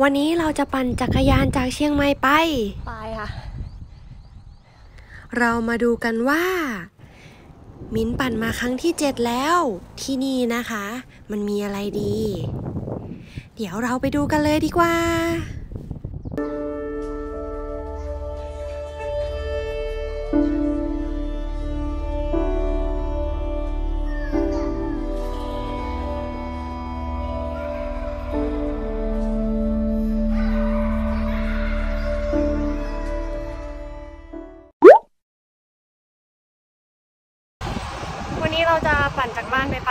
วันนี้เราจะปั่นจักรยานจากเชียงใหม่ไป ไปค่ะ เรามาดูกันว่า มิ้นปั่นมาครั้งที่เจ็ดแล้ว ที่นี่นะคะ มันมีอะไรดี เดี๋ยวเราไปดูกันเลยดีกว่า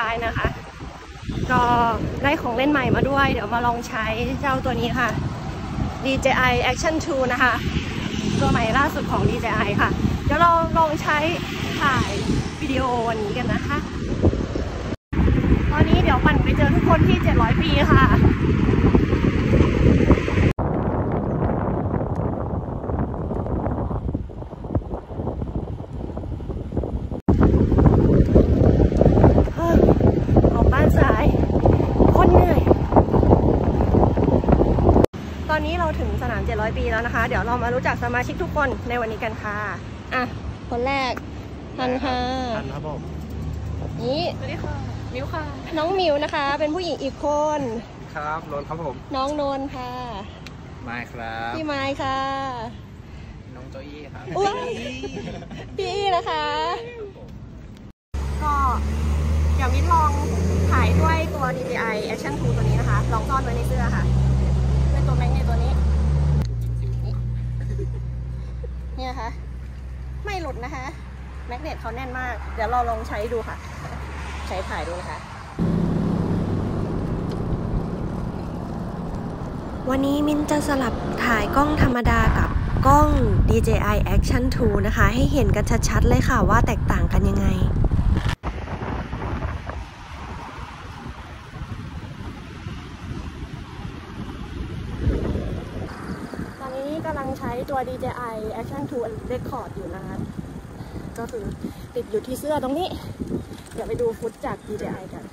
ท้ายนะคะ ก็ได้ของเล่นใหม่มาด้วย เดี๋ยวมาลองใช้เจ้าตัวนี้ค่ะ DJI Action 2 นะคะ ตัวใหม่ล่าสุดของ DJI ค่ะ เดี๋ยวเราลองใช้ถ่ายวิดีโอวันนี้กันนะคะ ตอนนี้เดี๋ยวปั่นไปเจอทุกคนที่ 700 ปีค่ะ เฮ้ยออกบ้านสายโคนเหนื่อย ตอนนี้เราถึงสนาม700ปีแล้วนะคะ เดี๋ยวเรามารู้จักสมาชิกทุกคนในวันนี้กันค่ะ อะ คนแรกทันค่ะทันครับผมนี่สวัสดีค่ะมิวค่ะ น้องมิวนะคะ เป็นผู้หญิงอีกคน ครับรถครับผม น้องนนท์ค่ะมาครับพี่ไม้ค่ะ น้องโจยี่ครับอุ้ยพี่อี้นะคะ ก็เดี๋ยวมิ้นลองถ่ายด้วยตัว DJI Action 2 ตัวนี้นะคะ ลองซ่อนไว้ในเสื้อค่ะด้วยตัวแม็กในตัวนี้ นี่ นี่ยคะไม่หลุดนะคะแมกเนตเขาแน่นมาก เดี๋ยวเราลองใช้ดูค่ะ ใช้ถ่ายดูนะคะ วันนี้มินจะสลับถ่ายกล้องธรรมดากับกล้อง DJI Action 2 นะคะ ให้เห็นกันชัดๆเลยค่ะว่าแตกต่างกันยังไง ตอนนี้กำลังใช้ตัว DJI Action 2 Record อยู่นะคะก็คือติดอยู่ที่เสื้อตรงนี้ เดี๋ยวไปดูฟุตจาก DJI กัน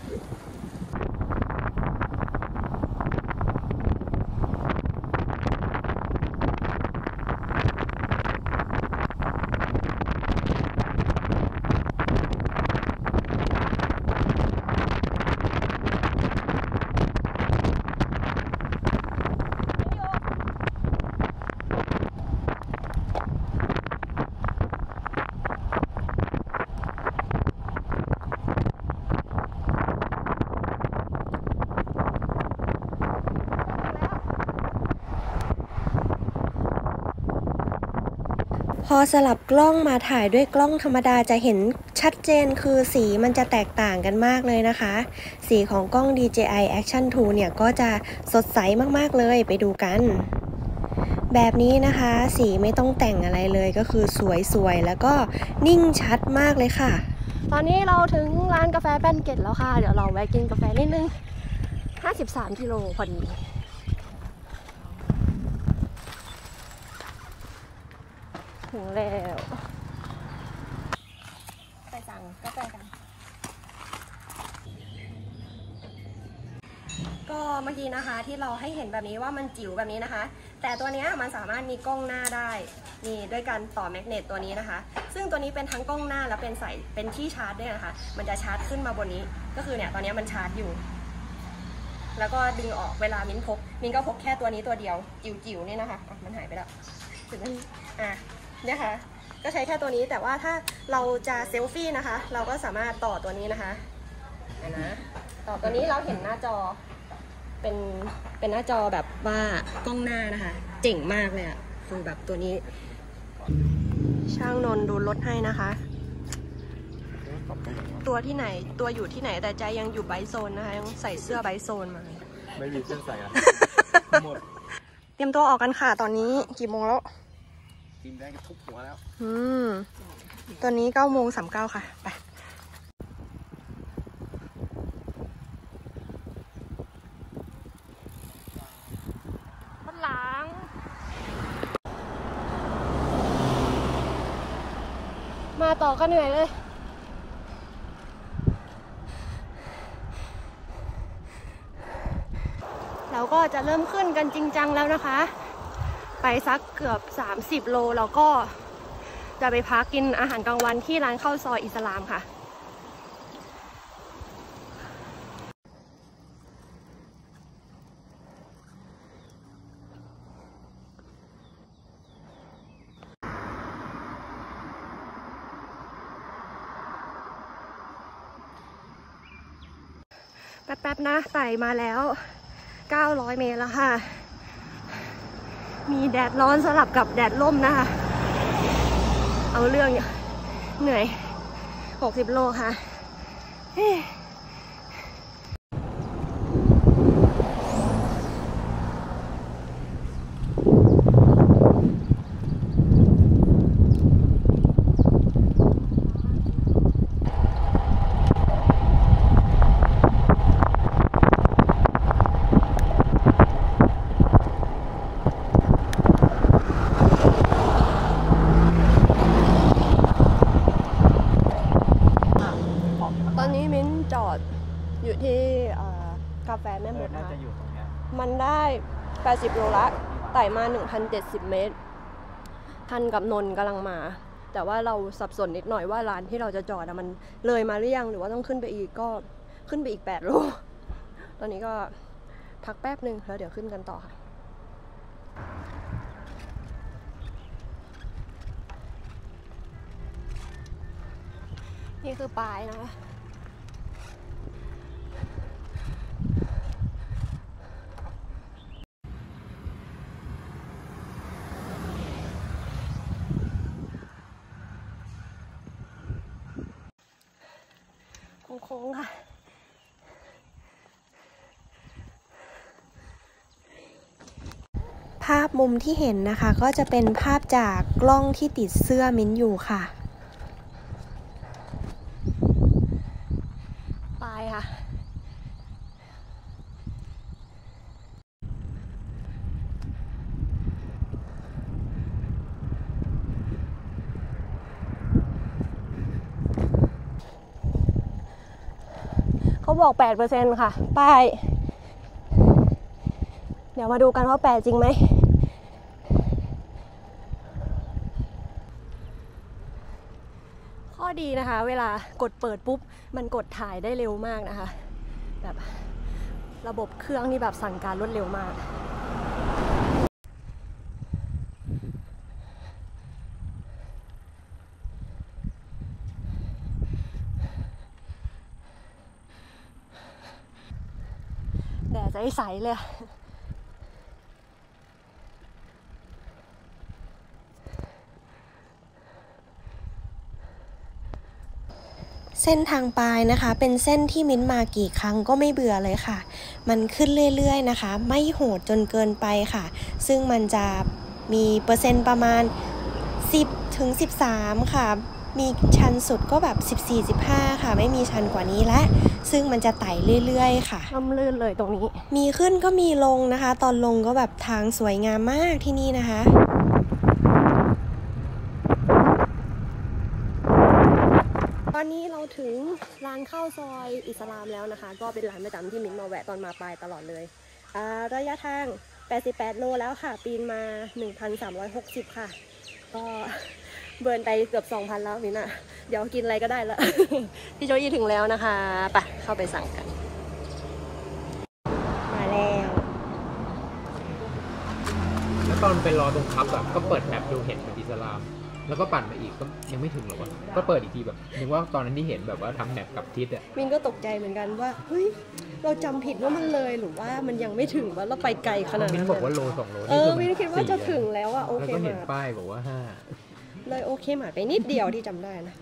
พอสลับกล้องมาถ่ายด้วยกล้องธรรมดาจะเห็นชัดเจนคือสีมันจะแตกต่างกันมากเลยนะคะ สีของกล้อง DJI Action 2 เนี่ยก็จะสดใสมากๆเลยไปดูกัน แบบนี้นะคะ สีไม่ต้องแต่งอะไรเลยก็คือสวยๆ แล้วก็นิ่งชัดมากเลยค่ะ ตอนนี้เราถึงร้านกาแฟแป้นเกตแล้วค่ะ เดี๋ยวเราแวะกินกาแฟนิดนึง 53 กิโลพอดี ถึงแล้วไปสั่งกาแฟกัน ก็เมื่อกี้นะคะที่เราให้เห็นแบบนี้ว่ามันจิ๋วแบบนี้นะคะ แต่ตัวนี้มันสามารถมีกล้องหน้าได้นี่ด้วยการต่อแมกเนตตัวนี้นะคะ ซึ่งตัวนี้เป็นทั้งกล้องหน้าและเป็นใส่เป็นที่ชาร์จด้วยนะคะ มันจะชาร์จขึ้นมาบนนี้ ก็คือเนี่ยตอนนี้มันชาร์จอยู่ แล้วก็ดึงออกเวลามิ้นพก มิ้นก็พกแค่ตัวนี้ตัวเดียว จิ๋วๆนี่นะคะอะมันหายไปแล้วถึงนี่อะ นี่ยค่ะก็ใช้แค่ตัวนี้แต่ว่าถ้าเราจะเซลฟี่นะคะ เราก็สามารถต่อตัวนี้นะคะเห็นนะต่อตัวนี้เราเห็นหน้าจอเป็นเป็นหน้าจอแบบว่ากล้องหน้านะคะ เจ๋งมากเลยอะคือแบบตัวนี้ ช่างนนท์ดูรถให้นะคะ ตัวที่ไหนตัวอยู่ที่ไหนแต่ใจยังอยู่ไบค์โซนนะคะ ยังใส่เสื้อไบค์โซนมา ไม่มีเส้นใส่อะหมด เตรียมตัวออกกันค่ะตอนนี้กี่โมงแล้ว กินได้ก็ทุบหัวแล้ว อืมตอนนี้เก้าโมงสามเก้าค่ะ ไปรถหลัง มาต่อก็เหนื่อยเลยแล้วก็จะเริ่มขึ้นกันจริงจังแล้วนะคะไป สักเกือบ 30 โลแล้วก็จะไปพักกินอาหารกลางวันที่ร้านข้าวซอยอิสลามค่ะ แป๊บๆนะไต่มาแล้ว 900 เมตรแล้วค่ะ มีแดดร้อนสลับกับแดดร่มนะคะ เอาเรื่องเหนื่อย 60 โลค่ะเฮ้ยตอนนี้มิ้นจอดอยู่ ที่เอ่อกาแฟแม่หมดน่านะคะจะอยู่ตรงเนี้ยมันได้ 80โลละไต่มา 1,070 เมตร ทันกับนนท์กำลังมา แต่ว่าเราสับสนนิดหน่อยว่าร้านที่เราจะจอดอะมันเลยมาหรือยังหรือว่าต้องขึ้นไปอีกก็ขึ้นไปอีก 8 โล ตอนนี้ก็พักแป๊บหนึ่งแล้วเดี๋ยวขึ้นกันต่อค่ะนี่คือปลายนะคะ โค้งๆค่ะ ภาพ มุมที่เห็นนะคะก็จะเป็นภาพจากกล้องที่ติดเสื้อมิ้นอยู่ค่ะ ไปค่ะ เขาบอก 8%ค่ะ ป้าย เดี๋ยวมาดูกันว่า8จริงไหม ข้อ ดีนะคะ เวลากดเปิดปุ๊บ มันกดถ่ายได้เร็วมากนะคะ แบบระบบเครื่องนี่แบบสั่งการรวดเร็วมากแดดใสๆเลยอะ เส้นทางปลายนะคะ เป็นเส้นที่มิ้นมากี่ครั้งก็ไม่เบื่อเลยค่ะ มันขึ้นเรื่อยๆนะคะ ไม่โหดจนเกินไปค่ะ ซึ่งมันจะมีเปอร์เซ็นต์ประมาณ 10ถึง13 ค่ะ มีชันสุดก็แบบ 14-15 ค่ะ ไม่มีชันกว่านี้และ ซึ่งมันจะไต่เรื่อยๆ ค่ะล่มลื่นเลยตรงนี้ มีขึ้นก็มีลงนะคะ ตอนลงก็แบบทางสวยงามมากที่นี่นะคะ ตอนนี้เรา ถึงร้านข้าวซอยอิสลามแล้วนะคะ ก็เป็นร้านประจำที่มิ้นมาแวะตอนมาปลายตลอดเลยระยะทาง 88 โลแล้วค่ะ ปีนมา 1,360 ค่ะ ก็เบิร์นไปเกือบ 2,000 แล้วมิ้นอะเดี๋ยวกินอะไรก็ได้ละพี่โจยี่ถึงแล้วนะคะไปเข้าไปสั่งกัน มาแล้ว แล้วตอนไปรอตรงคับอะก็เปิดแมปดูเห็นเป็นอิสลาม แล้วก็ปั่นมาอีกก็ยังไม่ถึงหรอวะก็เปิดอีกทีแบบนึกว่าตอนนั้นที่เห็นแบบว่าทำแมปกับทิศอะมินก็ตกใจเหมือนกันว่าเฮ้ยเราจำผิดว่ามันเลยหรือว่ามันยังไม่ถึงว่าเราไปไกลขนาดมินั้นนบอกว่าโลสองโลเออคืมินคิดว่าจะสี่ถึงแล้วอะโอแล้วเคก็เห็นมาป้ายบอกว่าห้าเลยโอเคหมาไปนิดเดียวที่จำได้นะ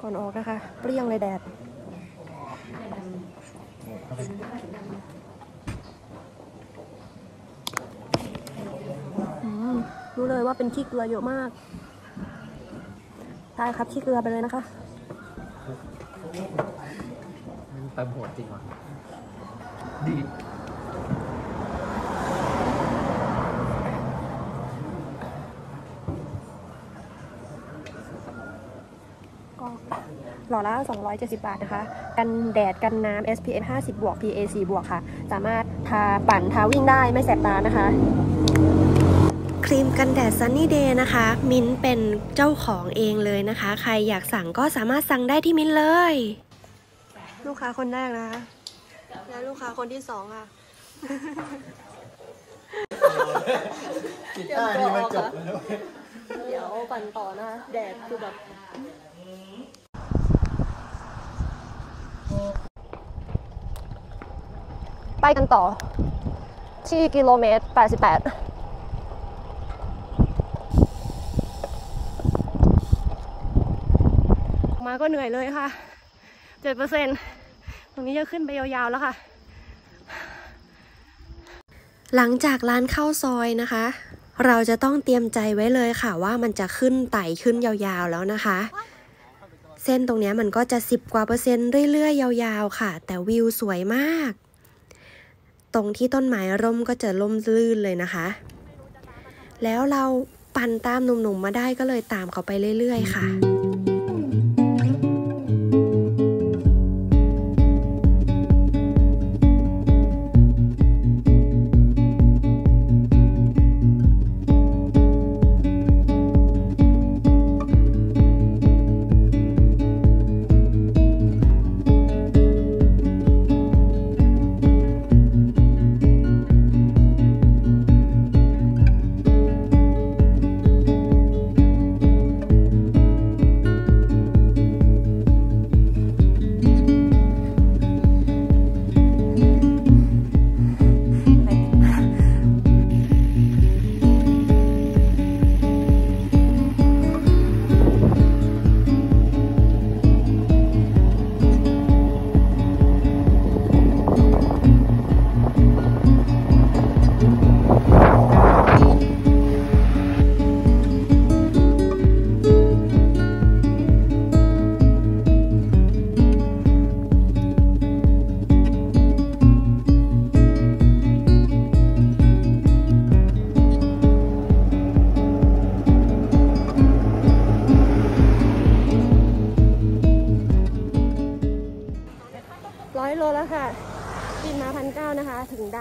ก่อนออกนะคะเปรี้ยงเลยแดด อืม รู้เลยว่าเป็นขี้เกลือเยอะมากได้ครับขี้เกลือไปเลยนะคะเติมโหดจริงว่ะดีก็หล่อละ270 บาทนะคะ กันแดด กันน้ำ SPF 50 บวก PA 4 บวกค่ะ สามารถทาปั่น ทาวิ่งได้ไม่แสบตานะคะ ครีมกันแดด Sunny Day นะคะ มิ้นท์เป็นเจ้าของเองเลยนะคะ ใครอยากสั่งก็สามารถสั่งได้ที่มิ้นท์เลย ลูกค้าคนแรกนะคะและลูกค้าคนที่สองค่ะปิดได้นี่มันจบแล้วเดี๋ยวปั่นต่อนะคะแดดคือแบบ ไปกันต่อ ที่กิโลเมตร 88 มา ก็เหนื่อยเลยค่ะ7%ตรงนี้จะขึ้นไปยาวๆแล้วค่ะ หลังจากร้านข้าวซอยนะคะ เราจะต้องเตรียมใจไว้เลยค่ะว่ามันจะขึ้นไต่ขึ้นยาวๆแล้วนะคะ เส้นตรงนี้มันก็จะ 10 กว่าเปอร์เซ็นต์เรื่อยๆ ยาวๆค่ะ แต่วิวสวยมาก ตรงที่ต้นไม้ร่มก็จะร่มลื่นเลยนะคะ แล้วเราปั่นตามหนุ่มๆมาได้ก็เลยตามเขาไปเรื่อย ๆ ค่ะ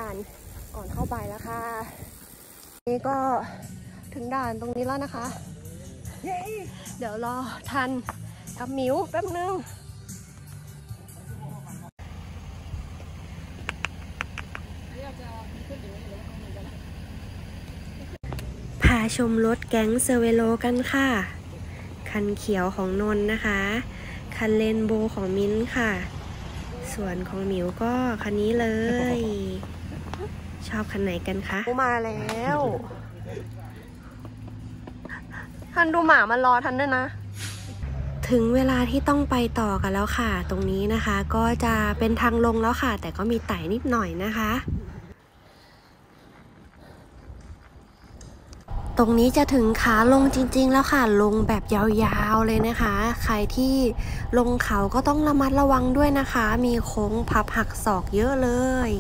านก่อนเข้าไปแล้วค่ะ นี่ก็ถึงด่านตรงนี้แล้วนะคะ เดี๋ยวรอทันกับหมิวแป๊บนึงพาชมรถแก๊งเซเวโลกันค่ะ คันเขียวของนนท์นะคะ คันเลนโบว์ของมิ้นท์ค่ะ ส่วนของหมิวก็คันนี้เลยช อบคันไหนกันคะกูมาแล้วทันดูหมามันรอทันด้วยนะ ถึงเวลาที่ต้องไปต่อกันแล้วค่ะ ตรงนี้นะคะ ก็จะเป็นทางลงแล้วค่ะ แต่ก็มีไต่นิดหน่อยนะคะ ตรงนี้จะถึงขาลงจริง ๆ แล้วค่ะ ลงแบบยาวๆเลยนะคะ ใครที่ลงเขาก็ต้องระมัดระวังด้วยนะคะ มีโค้งพับหักศอกเยอะเลย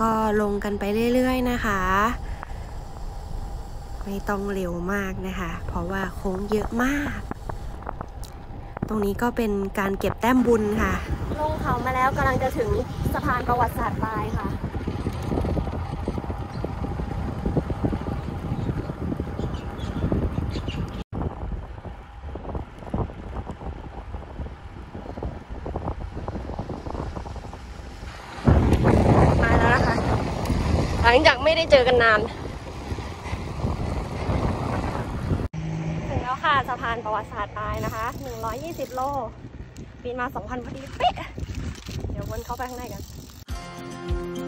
ก็ลงกันไปเรื่อยๆนะคะ ไม่ต้องเร็วมากนะคะ เพราะว่าโค้งเยอะมาก ตรงนี้ก็เป็นการเก็บแต้มบุญค่ะ ลงเขามาแล้วกำลังจะถึงสะพานประวัติศาสตร์ปลายค่ะ มาแล้วนะคะ ห ลังจากไม่ได้เจอกันนาน ถึงแล้วค่ะสะพานประวัติศาสตร์ตายนะคะ 120 โล ปีนมา 2,000 พอดีเป๊ะเดี๋ยววนเข้าไปข้างในกันปั่น